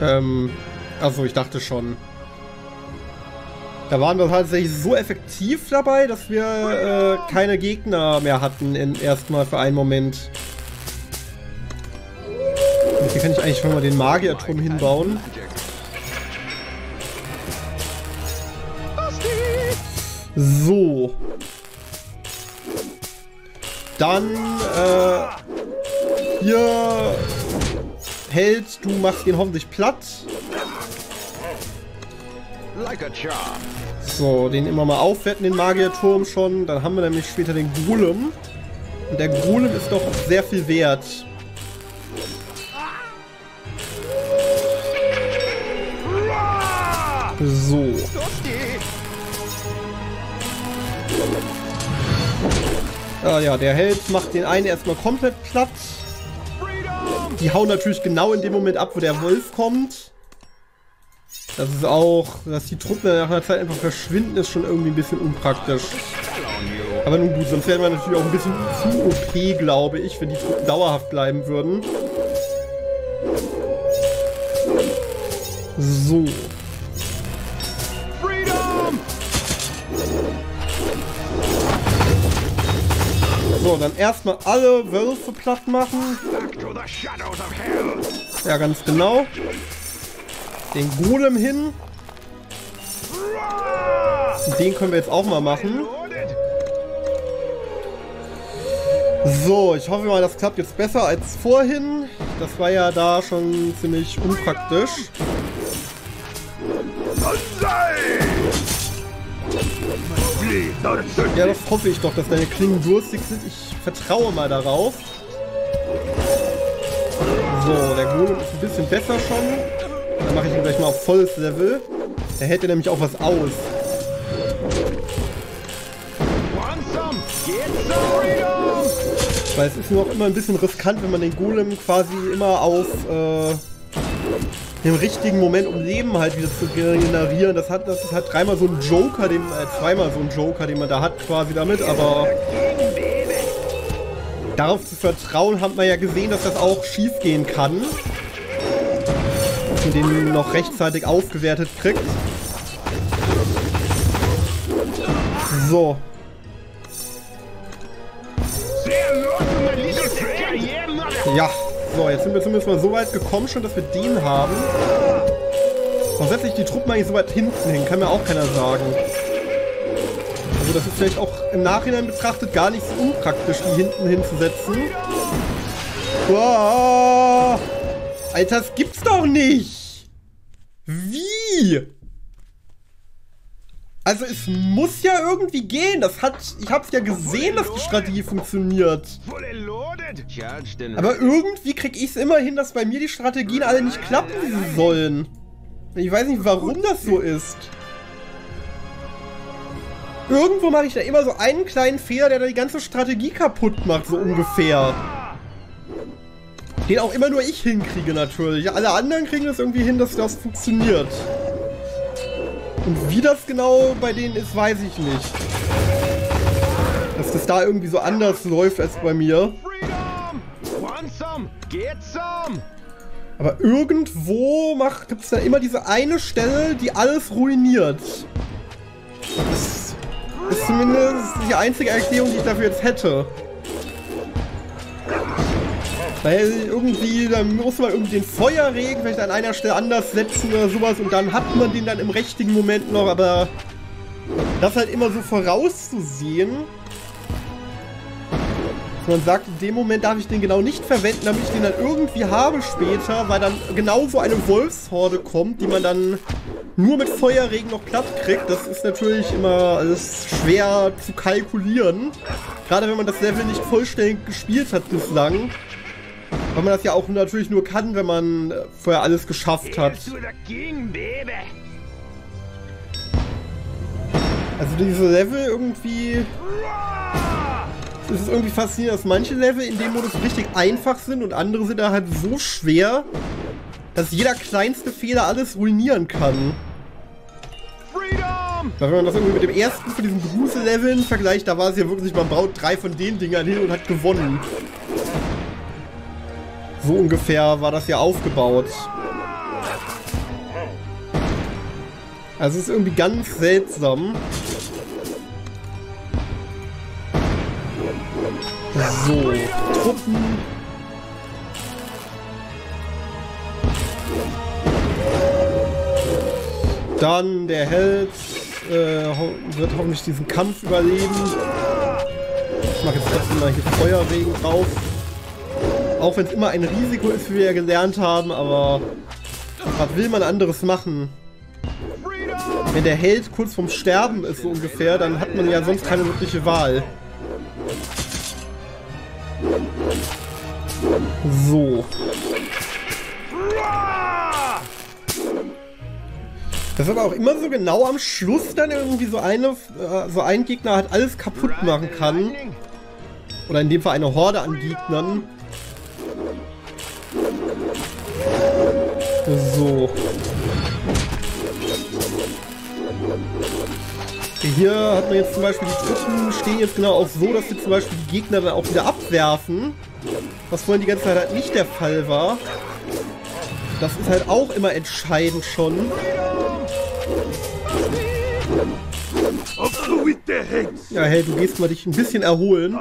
Ähm, also ich dachte schon. Da waren wir tatsächlich so effektiv dabei, dass wir äh, keine Gegner mehr hatten erstmal für einen Moment. Und hier kann ich eigentlich schon mal den Magierturm hinbauen. So. Dann, äh, hier hält, du machst ihn hoffentlich platt. So, den immer mal aufwerten, den Magierturm schon. Dann haben wir nämlich später den Golem. Und der Golem ist doch sehr viel wert. So. Ah ja, der Held macht den einen erstmal komplett platt. Die hauen natürlich genau in dem Moment ab, wo der Wolf kommt. Das ist auch, dass die Truppen nach einer Zeit einfach verschwinden, ist schon irgendwie ein bisschen unpraktisch. Aber nun gut, sonst wären wir natürlich auch ein bisschen zu OP, glaube ich, wenn die Truppen dauerhaft bleiben würden. So. So, dann erstmal alle Wölfe platt machen. Ja, ganz genau. Den Golem hin. Den können wir jetzt auch mal machen. So, ich hoffe mal, das klappt jetzt besser als vorhin. Das war ja da schon ziemlich unpraktisch. Ja, das hoffe ich doch, dass deine Klingen durstig sind. Ich vertraue mal darauf. So, der Golem ist ein bisschen besser schon. Dann mache ich ihn gleich mal auf volles Level. Der hält ja nämlich auch was aus. Weil es ist nur auch immer ein bisschen riskant, wenn man den Golem quasi immer auf äh, dem richtigen Moment, um Leben halt wieder zu generieren. Das hat, das ist halt dreimal so ein Joker, den, äh, zweimal so ein Joker, den man da hat quasi damit, aber darauf zu vertrauen, hat man ja gesehen, dass das auch schief gehen kann und den noch rechtzeitig aufgewertet kriegt. So. Ja, so, jetzt sind wir zumindest mal so weit gekommen schon, dass wir den haben. Warum setze ich die Truppen eigentlich so weit hinten hin? Kann mir auch keiner sagen. Also das ist vielleicht auch im Nachhinein betrachtet gar nicht so unpraktisch, die hinten hinzusetzen. Wow. Alter, das gibt's doch nicht! Wie? Also es muss ja irgendwie gehen. Das hat, ich hab's ja gesehen, dass die Strategie funktioniert. Aber irgendwie krieg ich's immer hin, dass bei mir die Strategien alle nicht klappen, wie sie sollen. Ich weiß nicht, warum das so ist. Irgendwo mache ich da immer so einen kleinen Fehler, der da die ganze Strategie kaputt macht, so ungefähr. Den auch immer nur ich hinkriege natürlich. Alle anderen kriegen das irgendwie hin, dass das funktioniert. Und wie das genau bei denen ist, weiß ich nicht. Dass das da irgendwie so anders läuft als bei mir. Aber irgendwo gibt es da immer diese eine Stelle, die alles ruiniert. Das ist zumindest die einzige Erklärung, die ich dafür jetzt hätte. Weil irgendwie, da muss man irgendwie den Feuerregen vielleicht an einer Stelle anders setzen oder sowas und dann hat man den dann im richtigen Moment noch, aber das halt immer so vorauszusehen. Man sagt, in dem Moment darf ich den genau nicht verwenden, damit ich den dann irgendwie habe später, weil dann genau so eine Wolfshorde kommt, die man dann nur mit Feuerregen noch platt kriegt. Das ist natürlich immer alles schwer zu kalkulieren. Gerade wenn man das Level nicht vollständig gespielt hat bislang. Weil man das ja auch natürlich nur kann, wenn man vorher alles geschafft hat. Also diese Level irgendwie... Es ist irgendwie faszinierend, dass manche Level in dem Modus richtig einfach sind und andere sind da halt so schwer, dass jeder kleinste Fehler alles ruinieren kann. Weil wenn man das irgendwie mit dem ersten von diesen Grusel-Leveln vergleicht, da war es ja wirklich, man baut drei von den Dingern hin und hat gewonnen. So ungefähr war das ja aufgebaut. Also es ist irgendwie ganz seltsam. So, Truppen. Dann der Held äh, wird hoffentlich diesen Kampf überleben. Ich mache jetzt trotzdem mal hier Feuerregen drauf. Auch wenn es immer ein Risiko ist, wie wir ja gelernt haben, aber was will man anderes machen? Wenn der Held kurz vorm Sterben ist, so ungefähr, dann hat man ja sonst keine wirkliche Wahl. So. Das ist aber auch immer so genau am Schluss dann irgendwie so eine, äh, so ein Gegner halt alles kaputt machen kann. Oder in dem Fall eine Horde an Gegnern. So. Hier hat man jetzt zum Beispiel die Truppen stehen jetzt genau auch so, dass sie zum Beispiel die Gegner dann auch wieder abwerfen. Was vorhin die ganze Zeit halt nicht der Fall war. Das ist halt auch immer entscheidend schon. Ja, hey, du gehst mal dich ein bisschen erholen.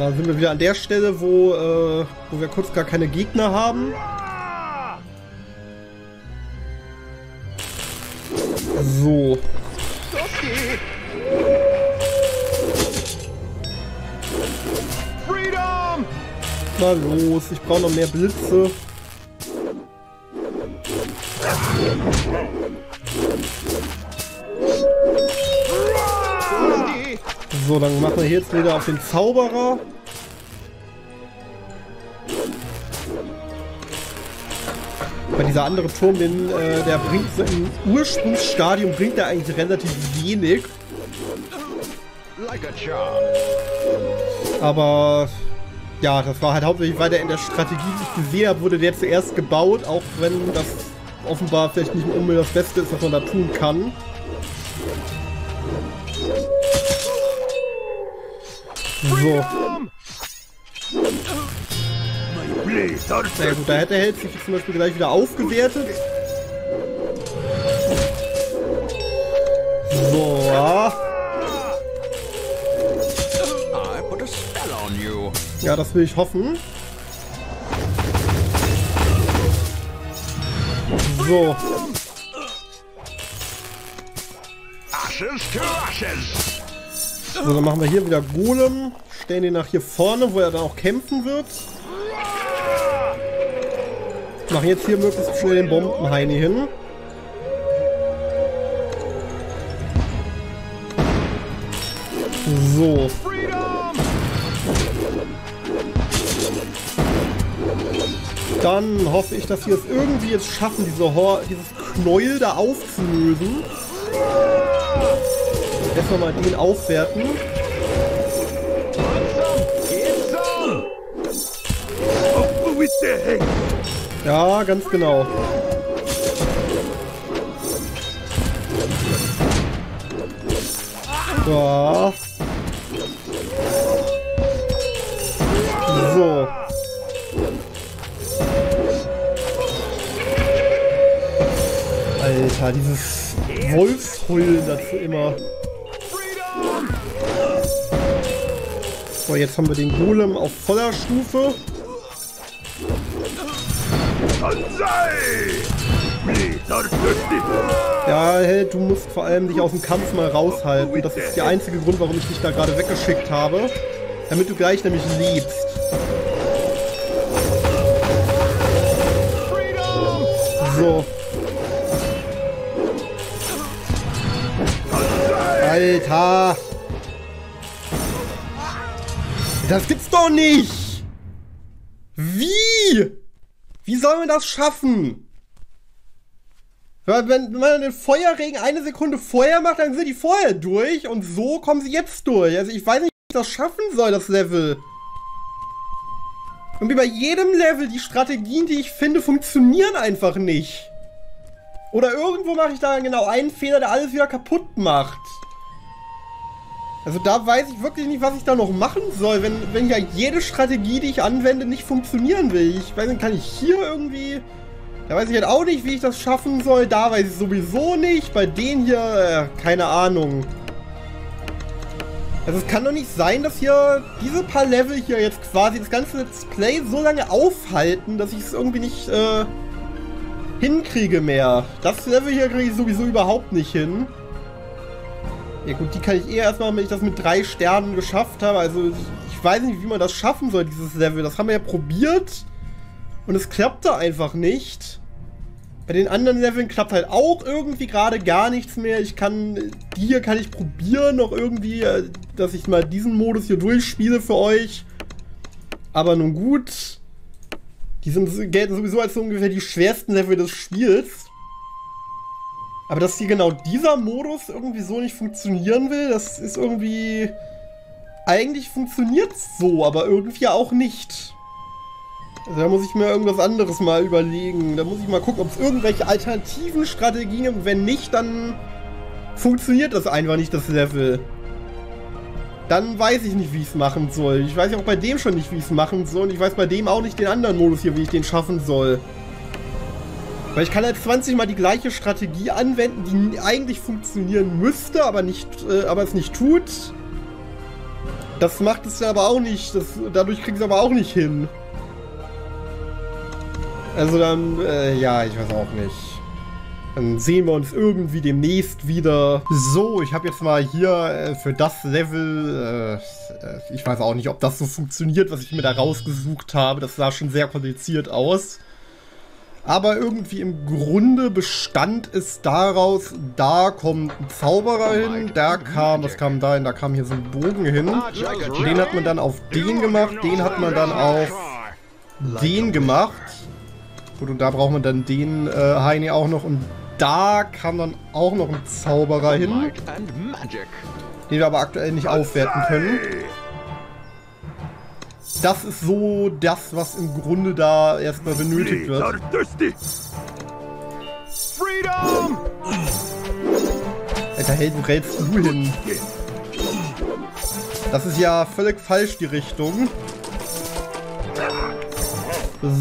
Da sind wir wieder an der Stelle, wo, äh, wo wir kurz gar keine Gegner haben. So. Na los, ich brauche noch mehr Blitze. So, dann machen wir jetzt wieder auf den Zauberer. Weil dieser andere Turm, den, äh, der bringt im Ursprungsstadium bringt er eigentlich relativ wenig. Aber ja, das war halt hauptsächlich, weil der in der Strategie, die gesehen habe, wurde der zuerst gebaut, auch wenn das offenbar vielleicht nicht unbedingt das Beste ist, was man da tun kann. So. Sehr gut, da hätte er sich zum Beispiel gleich wieder aufgewertet. So, ja. Ja, das will ich hoffen. So. So, dann machen wir hier wieder Golem. Stellen ihn nach hier vorne, wo er dann auch kämpfen wird. Machen jetzt hier möglichst schnell den Bombenheini hin. So. Dann hoffe ich, dass wir es irgendwie jetzt schaffen, diese Hor dieses Knäuel da aufzulösen. Erstmal mal den aufwerten. Ja, ganz genau. Ja. So. Alter, dieses Wolfsheulen dazu immer. So, jetzt haben wir den Golem auf voller Stufe. Ja, hey, du musst vor allem dich aus dem Kampf mal raushalten. Das ist der einzige Grund, warum ich dich da gerade weggeschickt habe. Damit du gleich nämlich lebst. So. Alter! Doch nicht! Wie? Wie soll man das schaffen? Wenn, wenn man den Feuerregen eine Sekunde vorher macht, dann sind die vorher durch und so kommen sie jetzt durch. Also ich weiß nicht, wie ich das schaffen soll, das Level. Und wie bei jedem Level, die Strategien, die ich finde, funktionieren einfach nicht. Oder irgendwo mache ich da genau einen Fehler, der alles wieder kaputt macht. Also da weiß ich wirklich nicht, was ich da noch machen soll, wenn, wenn ja jede Strategie, die ich anwende, nicht funktionieren will. Ich weiß nicht, kann ich hier irgendwie Da weiß ich halt auch nicht, wie ich das schaffen soll. Da weiß ich sowieso nicht. Bei denen hier, äh, keine Ahnung. Also es kann doch nicht sein, dass hier diese paar Level hier jetzt quasi das ganze Let's Play so lange aufhalten, dass ich es irgendwie nicht äh, hinkriege mehr. Das Level hier kriege ich sowieso überhaupt nicht hin. Ja gut, die kann ich eher erstmal, wenn ich das mit drei Sternen geschafft habe. Also ich weiß nicht, wie man das schaffen soll, dieses Level. Das haben wir ja probiert. Und es klappte einfach nicht. Bei den anderen Leveln klappt halt auch irgendwie gerade gar nichts mehr. Ich kann, die hier kann ich probieren noch irgendwie, äh, dass ich mal diesen Modus hier durchspiele für euch. Aber nun gut. Die sind, gelten sowieso als so ungefähr die schwersten Level des Spiels. Aber dass hier genau dieser Modus irgendwie so nicht funktionieren will, das ist irgendwie... Eigentlich funktioniert es so, aber irgendwie auch nicht. Also da muss ich mir irgendwas anderes mal überlegen. Da muss ich mal gucken, ob es irgendwelche alternativen Strategien gibt. Wenn nicht, dann funktioniert das einfach nicht, das Level. Dann weiß ich nicht, wie ich es machen soll. Ich weiß ja auch bei dem schon nicht, wie ich es machen soll. Und ich weiß bei dem auch nicht den anderen Modus hier, wie ich den schaffen soll. Weil ich kann halt 20 mal die gleiche Strategie anwenden, die eigentlich funktionieren müsste, aber, nicht, äh, aber es nicht tut. Das macht es aber auch nicht. Das, dadurch ich es aber auch nicht hin. Also dann, äh, ja, ich weiß auch nicht. Dann sehen wir uns irgendwie demnächst wieder. So, ich habe jetzt mal hier äh, für das Level, äh, ich weiß auch nicht, ob das so funktioniert, was ich mir da rausgesucht habe. Das sah schon sehr kompliziert aus. Aber irgendwie im Grunde bestand es daraus, da kommt ein Zauberer hin, da kam, was kam da hin? Da kam hier so ein Bogen hin. Den hat man dann auf den gemacht, den hat man dann auf den gemacht. Gut, und da braucht man dann den äh, Heini auch noch. Und da kam dann auch noch ein Zauberer hin. Den wir aber aktuell nicht aufwerten können. Das ist so das, was im Grunde da erstmal benötigt wird. Alter Held, wo rennst du hin? Das ist ja völlig falsch, die Richtung.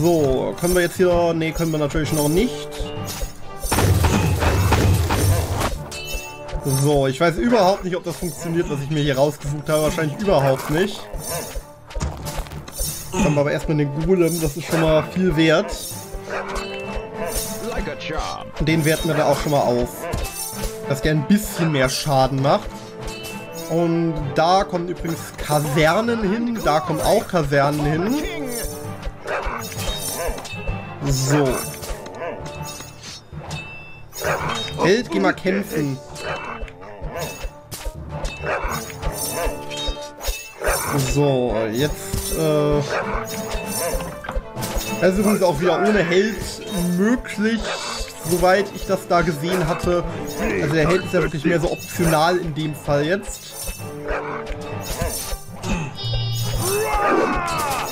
So, können wir jetzt hier... Ne, können wir natürlich noch nicht. So, ich weiß überhaupt nicht, ob das funktioniert, was ich mir hier rausgesucht habe. Wahrscheinlich überhaupt nicht. Dann haben wir aber erstmal den Golem, das ist schon mal viel wert. Den werten wir da auch schon mal auf. Dass der ein bisschen mehr Schaden macht. Und da kommen übrigens Kasernen hin, da kommen auch Kasernen hin. So. Held, geh mal kämpfen. So, jetzt, äh... Also übrigens auch wieder ohne Held möglich, soweit ich das da gesehen hatte. Also der Held ist ja wirklich mehr so optional in dem Fall jetzt.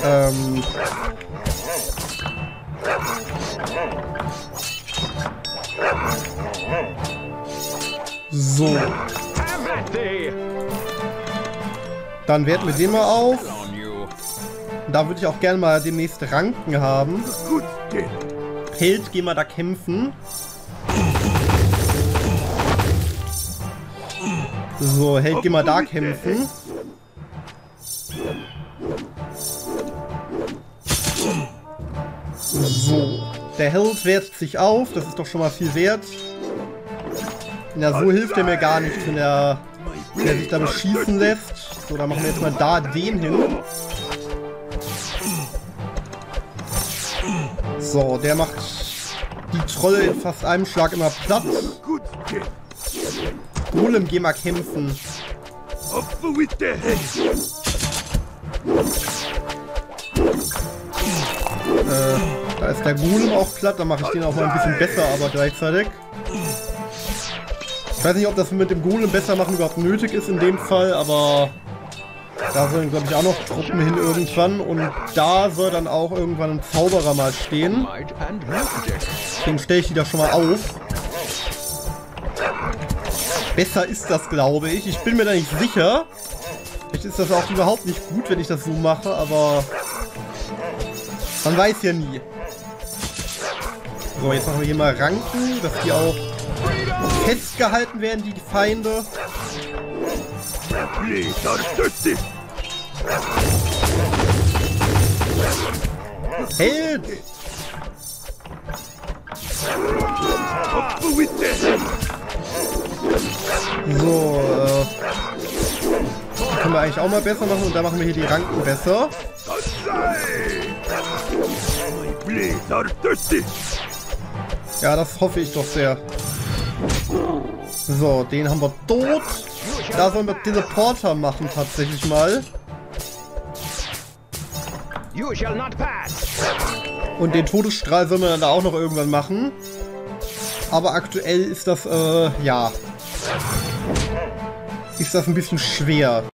Ähm... So. Dann werten wir den mal auf. Da würde ich auch gerne mal demnächst Ranken haben. Held, geh mal da kämpfen. So, Held, geh mal da kämpfen. So. Der Held wertet sich auf. Das ist doch schon mal viel wert. Ja, so hilft er mir gar nicht, wenn er, wenn er sich da beschießen lässt. So, dann machen wir jetzt mal da den hin. So, der macht die Trolle in fast einem Schlag immer platt. Golem, geh mal kämpfen. Äh, da ist der Golem auch platt, dann mache ich den auch mal ein bisschen besser, aber gleichzeitig. Ich weiß nicht, ob das mit dem Golem besser machen überhaupt nötig ist in dem Fall, aber da sollen, glaube ich, auch noch Truppen hin irgendwann. Und da soll dann auch irgendwann ein Zauberer mal stehen. Deswegen stelle ich die da schon mal auf. Besser ist das, glaube ich. Ich bin mir da nicht sicher. Vielleicht ist das auch überhaupt nicht gut, wenn ich das so mache, aber man weiß ja nie. So, jetzt machen wir hier mal Ranken, dass die auch festgehalten werden, die Feinde. Held! So, äh, können wir eigentlich auch mal besser machen und da machen wir hier die Ranken besser. Ja, das hoffe ich doch sehr. So, den haben wir tot. Da sollen wir Teleporter machen tatsächlich mal. Und den Todesstrahl sollen wir dann da auch noch irgendwann machen. Aber aktuell ist das, äh, ja. Ist das ein bisschen schwer.